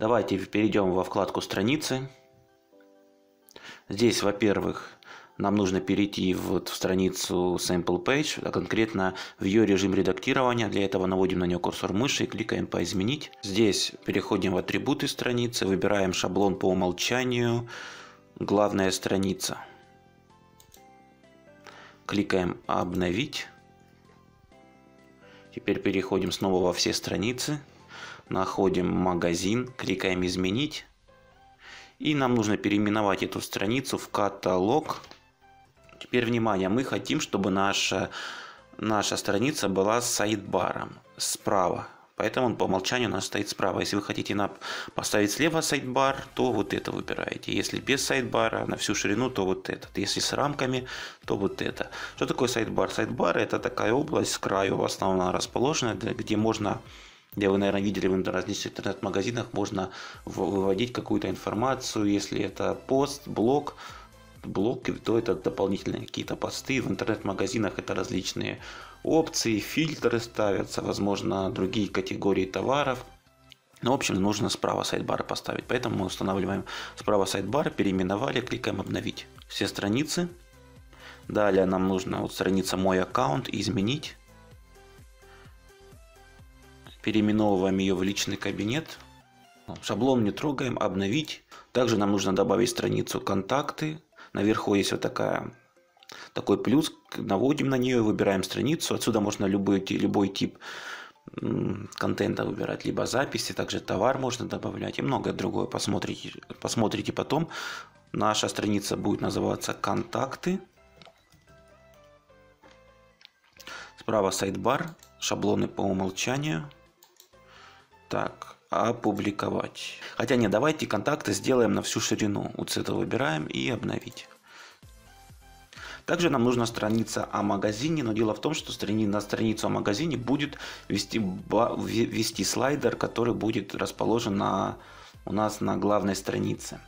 Давайте перейдем во вкладку страницы. Здесь, во-первых, нам нужно перейти вот в страницу Sample Page, а конкретно в ее режим редактирования. Для этого наводим на нее курсор мыши и кликаем по «Изменить». Здесь переходим в атрибуты страницы, выбираем шаблон по умолчанию, главная страница. Кликаем «Обновить». Теперь переходим снова во все страницы, находим магазин, кликаем «Изменить». И нам нужно переименовать эту страницу в каталог. Теперь внимание, мы хотим, чтобы наша, наша страница была с сайдбаром справа. Поэтому он по умолчанию у нас стоит справа. Если вы хотите на, поставить слева сайдбар, то вот это выбираете. Если без сайдбара на всю ширину, то вот этот. Если с рамками, то вот это. Что такое сайдбар? Сайдбар это такая область с краю основном расположенная, где можно где вы, наверное, видели в различных интернет-магазинах, можно выводить какую-то информацию, если это пост, блог, блог, то это дополнительные какие-то посты. В интернет-магазинах это различные опции, фильтры ставятся, возможно, другие категории товаров. Ну, в общем, нужно справа сайдбара поставить. Поэтому мы устанавливаем справа сайдбар, переименовали, кликаем обновить. Все страницы. Далее нам нужно вот страница мой аккаунт изменить. Переименовываем ее в личный кабинет. Шаблон не трогаем, обновить. Также нам нужно добавить страницу контакты. Наверху есть вот такая такой плюс, наводим на нее, выбираем страницу. Отсюда можно любой, любой тип контента выбирать, либо записи, также товар можно добавлять и многое другое. Посмотрите, посмотрите потом. Наша страница будет называться «Контакты». Справа сайт-бар, шаблоны по умолчанию. Так, опубликовать. Хотя не, давайте контакты сделаем на всю ширину. Вот с этого выбираем и обновить. Также нам нужна страница о магазине, но дело в том, что на страницу о магазине будет вести, вести слайдер, который будет расположен на, у нас на главной странице.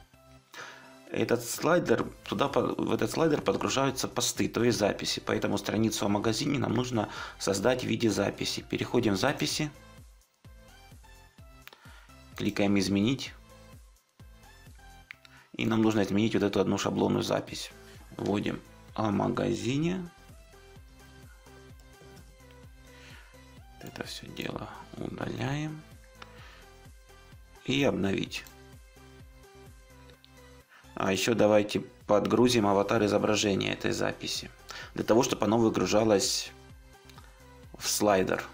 Этот слайдер, туда, в этот слайдер подгружаются посты, то есть записи. Поэтому страницу о магазине нам нужно создать в виде записи. Переходим в записи. Кликаем «Изменить». И нам нужно изменить вот эту одну шаблонную запись. Вводим о магазине. Это все дело удаляем. И обновить. А еще давайте подгрузим аватар изображения этой записи. Для того, чтобы оно выгружалось в слайдер.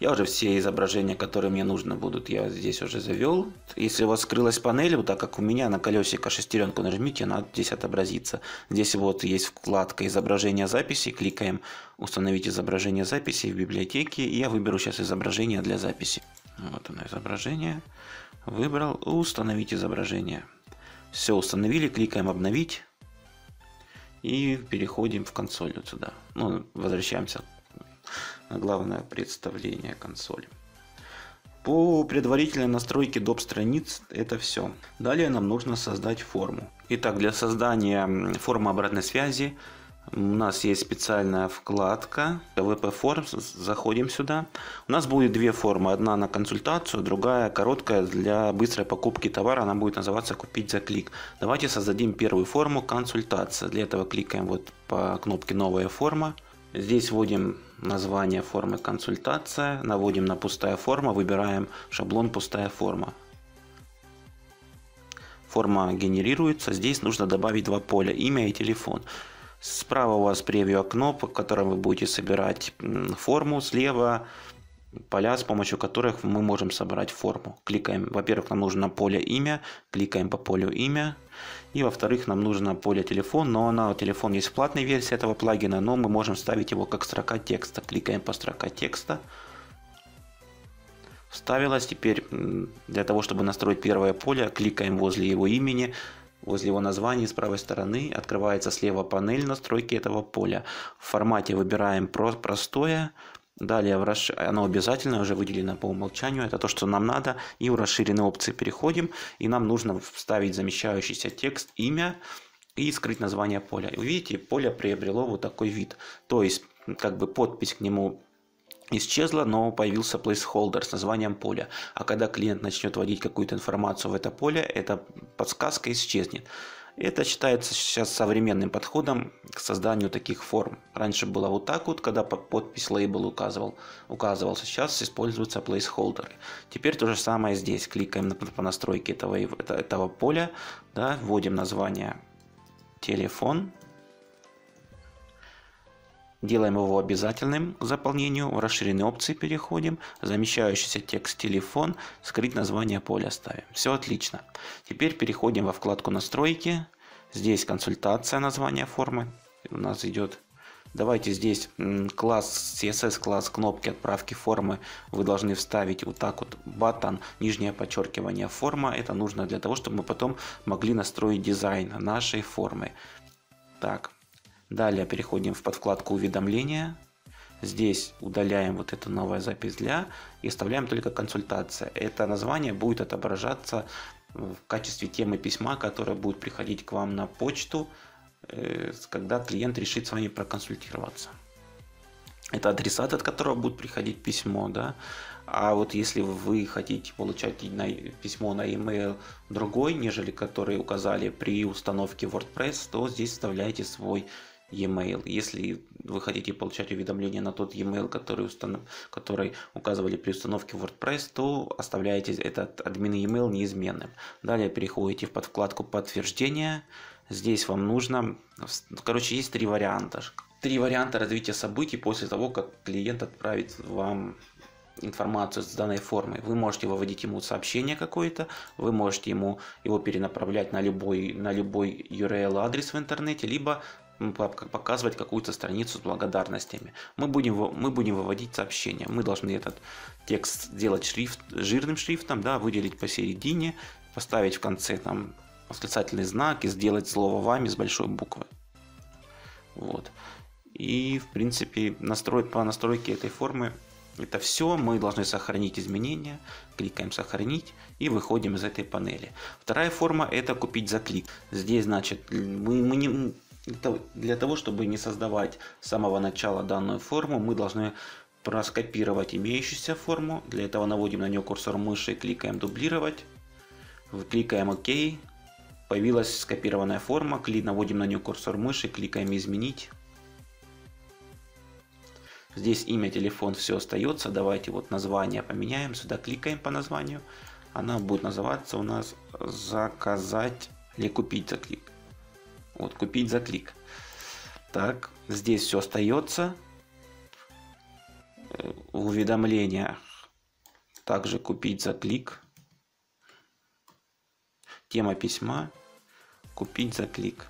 Я уже все изображения, которые мне нужно будут, я здесь уже завел. Если у вас скрылась панель, вот так как у меня на колесико шестеренку нажмите, она здесь отобразится. Здесь вот есть вкладка изображения записи, кликаем установить изображение записи в библиотеке, и я выберу сейчас изображение для записи. Вот оно изображение. Выбрал установить изображение. Все установили, кликаем обновить. И переходим в консоль вот сюда. Ну, возвращаемся главное представление консоли. По предварительной настройке доп. страниц это все. Далее нам нужно создать форму. Итак, для создания формы обратной связи у нас есть специальная вкладка VP Forms. Заходим сюда. У нас будет две формы. Одна на консультацию, другая короткая для быстрой покупки товара. Она будет называться «Купить за клик». Давайте создадим первую форму «Консультация». Для этого кликаем вот по кнопке «Новая форма». Здесь вводим название формы консультация, наводим на пустая форма, выбираем шаблон пустая форма. Форма генерируется, здесь нужно добавить два поля, имя и телефон. Справа у вас превью окно, по которому вы будете собирать форму, слева поля, с помощью которых мы можем собрать форму. Кликаем, во-первых, нам нужно поле имя, кликаем по полю имя. И во-вторых, нам нужно поле телефон, но на телефон есть платная версия этого плагина, но мы можем ставить его как строка текста. Кликаем по строка текста. Вставилось. Теперь для того, чтобы настроить первое поле, кликаем возле его имени, возле его названия с правой стороны. Открывается слева панель настройки этого поля. В формате выбираем простое, Далее в расш... оно обязательно уже выделено по умолчанию, это то, что нам надо. И в расширенные опции переходим, и нам нужно вставить замещающийся текст, имя и скрыть название поля. И видите, поле приобрело вот такой вид. То есть, как бы подпись к нему исчезла, но появился placeholder с названием поля. А когда клиент начнет вводить какую-то информацию в это поле, эта подсказка исчезнет. Это считается сейчас современным подходом к созданию таких форм. Раньше было вот так вот, когда подпись лейбл указывал, указывался. Сейчас используются placeholder. Теперь то же самое здесь. Кликаем по настройке этого, этого поля, да, вводим название телефон, Делаем его обязательным к заполнению. В расширенные опции переходим. Замещающийся текст телефон. Скрыть название поля ставим. Все отлично. Теперь переходим во вкладку настройки. Здесь консультация названия формы. У нас идет. Давайте здесь класс CSS класс кнопки отправки формы вы должны вставить вот так вот button нижнее подчеркивание форма это нужно для того чтобы мы потом могли настроить дизайн нашей формы так Далее переходим в подвкладку уведомления. Здесь удаляем вот эту новая запись для и оставляем только консультация. Это название будет отображаться в качестве темы письма, которое будет приходить к вам на почту, э, когда клиент решит с вами проконсультироваться. Это адресат, от которого будет приходить письмо, да. А вот если вы хотите получать письмо на email другой, нежели который указали при установке WordPress, то здесь вставляете свой e-mail. Если вы хотите получать уведомления на тот e-mail, который, установ... который указывали при установке WordPress, то оставляете этот админ e-mail неизменным. Далее переходите в подвкладку подтверждения. Здесь вам нужно... Короче, есть три варианта. Три варианта развития событий после того, как клиент отправит вам информацию с данной формой. Вы можете выводить ему сообщение какое-то, вы можете ему его перенаправлять на любой, на любой URL адрес в интернете, либо показывать какую-то страницу с благодарностями. Мы будем, мы будем выводить сообщение. Мы должны этот текст сделать шрифт, жирным шрифтом, да, выделить посередине, поставить в конце там восклицательный знак и сделать слово «вами» с большой буквы. Вот. И, в принципе, настроить по настройке этой формы это все. Мы должны сохранить изменения. Кликаем «Сохранить» и выходим из этой панели. Вторая форма – это «Купить за клик». Здесь, значит, мы, мы не, для того, чтобы не создавать с самого начала данную форму, мы должны проскопировать имеющуюся форму. Для этого наводим на нее курсор мыши, кликаем «Дублировать», кликаем «Ок». Появилась скопированная форма, наводим на нее курсор мыши, кликаем «Изменить». Здесь имя, телефон, все остается. Давайте вот название поменяем. Сюда кликаем по названию. Она будет называться у нас «Заказать или купить за клик». Вот, купить за клик. Так, здесь все остается. Э, в уведомлениях также купить за клик. Тема письма. Купить за клик.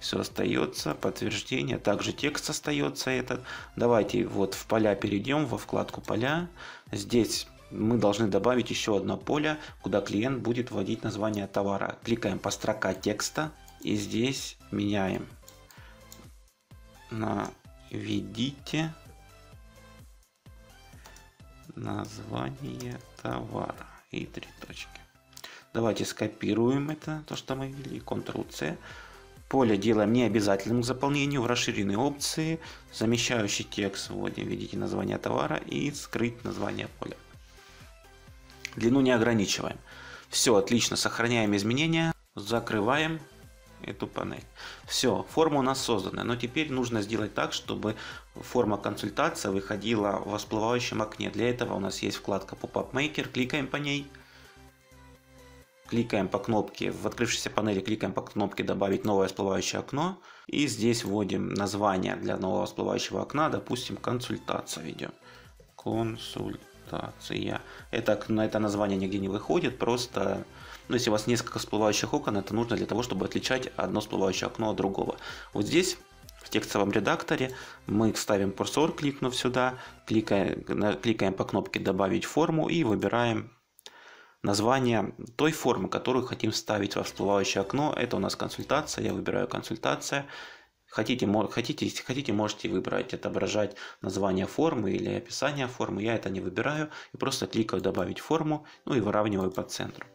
Все остается, подтверждение, также текст остается этот. Давайте вот в поля перейдем, во вкладку поля. Здесь мы должны добавить еще одно поле, куда клиент будет вводить название товара. Кликаем по строка текста, и здесь меняем на введите название товара и три точки. Давайте скопируем это, то что мы ввели, Ctrl-C. Поле делаем не обязательным к заполнению в расширенные опции. Замещающий текст вводим, видите название товара и скрыть название поля. Длину не ограничиваем. Все, отлично, сохраняем изменения, закрываем эту панель. Все, форма у нас создана, но теперь нужно сделать так, чтобы форма консультация выходила в всплывающем окне. Для этого у нас есть вкладка Pop-up Maker, кликаем по ней, кликаем по кнопке, в открывшейся панели кликаем по кнопке «Добавить новое всплывающее окно» и здесь вводим название для нового всплывающего окна, допустим, «Консультация» ведем. Консультация. Это, это название нигде не выходит, просто но если у вас несколько всплывающих окон, это нужно для того, чтобы отличать одно всплывающее окно от другого. Вот здесь в текстовом редакторе мы ставим курсор, кликнув сюда, кликаем, кликаем по кнопке «Добавить форму» и выбираем название той формы, которую хотим вставить во всплывающее окно. Это у нас консультация, я выбираю консультация. Хотите, хотите, если хотите, можете выбрать, отображать название формы или описание формы. Я это не выбираю и просто кликаю «Добавить форму» ну и выравниваю по центру.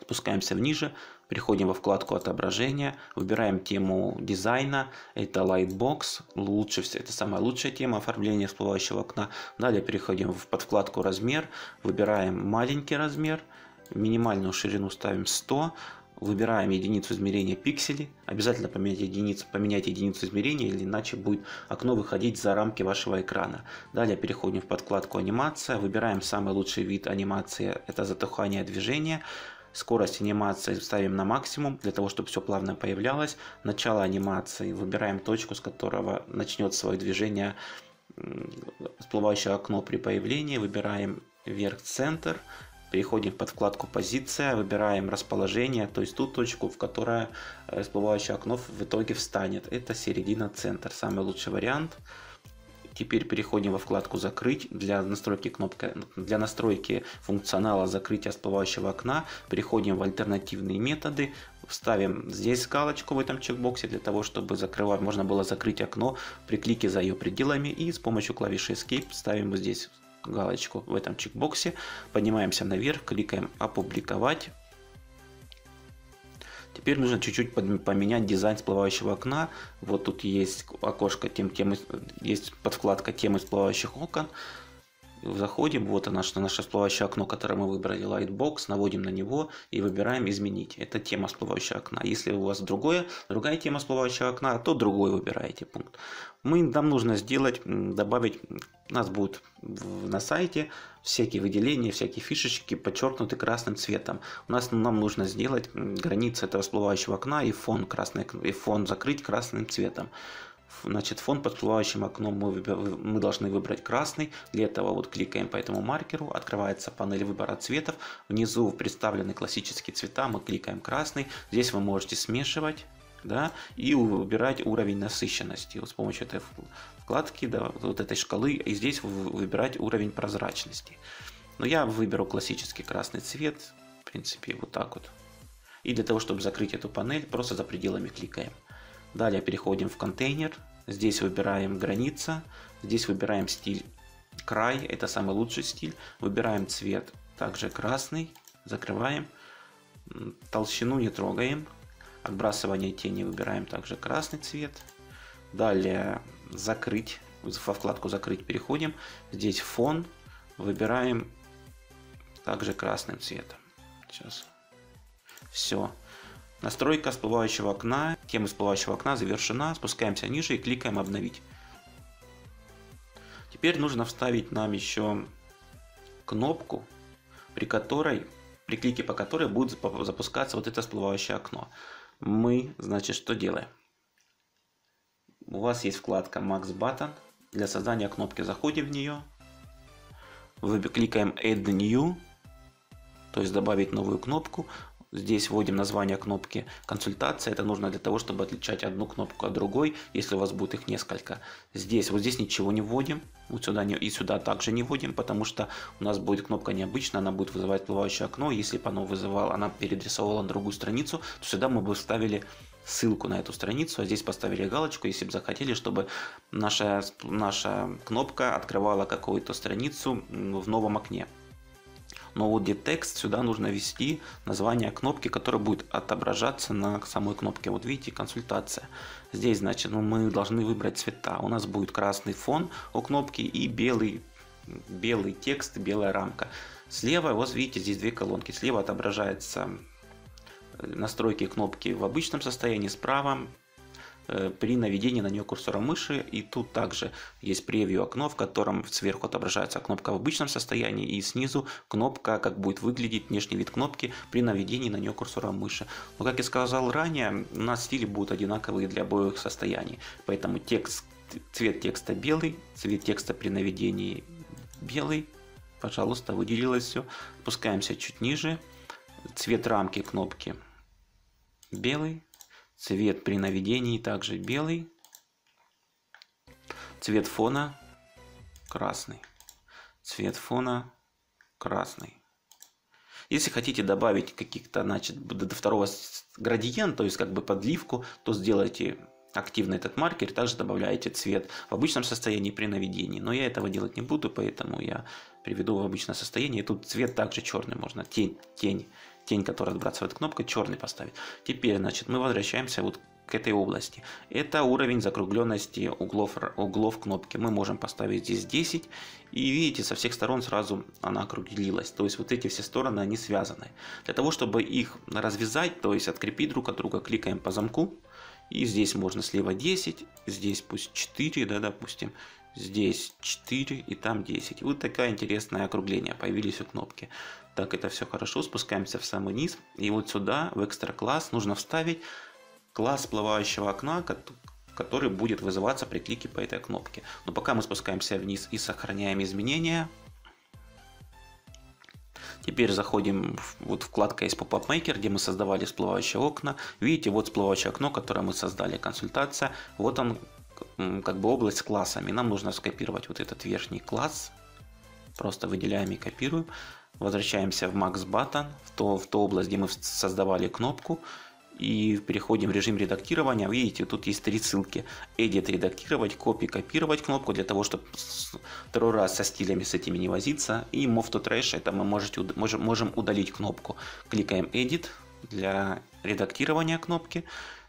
Спускаемся ниже, Переходим во вкладку отображения, выбираем тему дизайна, это Lightbox, лучше это самая лучшая тема оформления всплывающего окна. Далее переходим в подвкладку размер, выбираем маленький размер, минимальную ширину ставим 100, выбираем единицу измерения пиксели, обязательно поменять единицу, поменять единицу измерения, или иначе будет окно выходить за рамки вашего экрана. Далее переходим в подкладку анимация, выбираем самый лучший вид анимации, это затухание движения, Скорость анимации ставим на максимум, для того, чтобы все плавно появлялось. Начало анимации выбираем точку, с которого начнет свое движение всплывающее окно при появлении. Выбираем вверх-центр, переходим под вкладку позиция, выбираем расположение, то есть ту точку, в которой э, всплывающее окно в итоге встанет. Это середина-центр, самый лучший вариант. Теперь переходим во вкладку «Закрыть». Для настройки, кнопка, для настройки функционала закрытия всплывающего окна переходим в альтернативные методы. Ставим здесь галочку в этом чекбоксе для того, чтобы закрывать, можно было закрыть окно при клике за ее пределами. И с помощью клавиши Escape ставим здесь галочку в этом чекбоксе. Поднимаемся наверх, кликаем «Опубликовать». Теперь нужно чуть-чуть поменять дизайн всплывающего окна. Вот тут есть окошко, тем, тем, есть подвкладка темы всплывающих окон. Заходим, вот оно, что наше всплывающее окно, которое мы выбрали, Lightbox, наводим на него и выбираем «Изменить». Это тема всплывающего окна. Если у вас другое, другая тема всплывающего окна, то другой выбираете пункт. Мы, нам нужно сделать, добавить, у нас будет на сайте всякие выделения, всякие фишечки подчеркнуты красным цветом. У нас нам нужно сделать границы этого всплывающего окна и фон, красный, и фон закрыть красным цветом. Значит, фон под всплывающим окном мы, мы должны выбрать красный. Для этого вот кликаем по этому маркеру, открывается панель выбора цветов. Внизу представлены классические цвета, мы кликаем красный. Здесь вы можете смешивать да, и выбирать уровень насыщенности вот с помощью этой вкладки, да, вот этой шкалы, и здесь выбирать уровень прозрачности. Но я выберу классический красный цвет, в принципе, вот так вот. И для того, чтобы закрыть эту панель, просто за пределами кликаем. Далее переходим в контейнер, здесь выбираем граница, здесь выбираем стиль край, это самый лучший стиль, выбираем цвет, также красный, закрываем, толщину не трогаем, отбрасывание тени выбираем. Также красный цвет, далее закрыть, во вкладку закрыть переходим. Здесь фон. Выбираем также красным цветом. Сейчас. Все. Настройка всплывающего окна, тема всплывающего окна завершена. Спускаемся ниже и кликаем обновить. Теперь нужно вставить нам еще кнопку, при которой, при клике по которой будет запускаться вот это всплывающее окно. Мы, значит, что делаем? у вас есть вкладка Max Button. Для создания кнопки заходим в нее. Кликаем Add New, то есть добавить новую кнопку. Здесь вводим название кнопки консультация. Это нужно для того, чтобы отличать одну кнопку от другой, если у вас будет их несколько. Здесь, вот здесь ничего не вводим. Вот сюда не, и сюда также не вводим, потому что у нас будет кнопка необычная, она будет вызывать всплывающее окно. Если бы оно вызывало, она передрисовала на другую страницу, то сюда мы бы вставили ссылку на эту страницу, а здесь поставили галочку, если бы захотели, чтобы наша, наша кнопка открывала какую-то страницу в новом окне. Но вот где текст, сюда нужно ввести название кнопки, которая будет отображаться на самой кнопке. Вот видите, консультация. Здесь, значит, ну, мы должны выбрать цвета. У нас будет красный фон у кнопки и белый, белый текст, белая рамка. Слева, вот видите, здесь две колонки. Слева отображается настройки кнопки в обычном состоянии, справа э, при наведении на нее курсором мыши. И тут также есть превью окно, в котором сверху отображается кнопка в обычном состоянии и снизу кнопка, как будет выглядеть внешний вид кнопки при наведении на нее курсором мыши. Но как я сказал ранее, у нас стили будут одинаковые для обоих состояний. Поэтому текст, цвет текста белый, цвет текста при наведении белый. Пожалуйста, выделилось все. Спускаемся чуть ниже. Цвет рамки кнопки белый. Цвет при наведении также белый. Цвет фона красный. Цвет фона красный. Если хотите добавить каких-то, значит, до второго градиента, то есть как бы подливку, то сделайте активно этот маркер, также добавляете цвет в обычном состоянии при наведении. Но я этого делать не буду, поэтому я приведу в обычное состояние. И тут цвет также черный можно, тень, тень тень, которая отбрасывает кнопка, черный поставить. Теперь, значит, мы возвращаемся вот к этой области. Это уровень закругленности углов, углов кнопки. Мы можем поставить здесь 10. И видите, со всех сторон сразу она округлилась. То есть вот эти все стороны, они связаны. Для того, чтобы их развязать, то есть открепить друг от друга, кликаем по замку. И здесь можно слева 10, здесь пусть 4, да, допустим. Здесь 4 и там 10. И вот такая интересное округление появились у кнопки. Так, это все хорошо. Спускаемся в самый низ. И вот сюда, в экстра класс, нужно вставить класс всплывающего окна, который будет вызываться при клике по этой кнопке. Но пока мы спускаемся вниз и сохраняем изменения, Теперь заходим в вот вкладка есть Pop-up Maker, где мы создавали всплывающие окна. Видите, вот всплывающее окно, которое мы создали, консультация. Вот он, как бы область с классами. Нам нужно скопировать вот этот верхний класс. Просто выделяем и копируем. Возвращаемся в Max Button, в, то, в ту область, где мы создавали кнопку и переходим в режим редактирования. Видите, тут есть три ссылки. Edit редактировать, копи копировать кнопку для того, чтобы второй раз со стилями с этими не возиться. И Move to Trash, это мы можете, можем, можем удалить кнопку. Кликаем Edit для редактирования кнопки.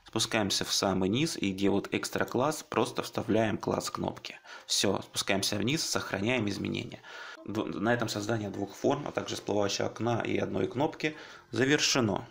Спускаемся в самый низ и где вот экстра класс, просто вставляем класс кнопки. Все, спускаемся вниз, сохраняем изменения. На этом создание двух форм, а также всплывающего окна и одной кнопки завершено.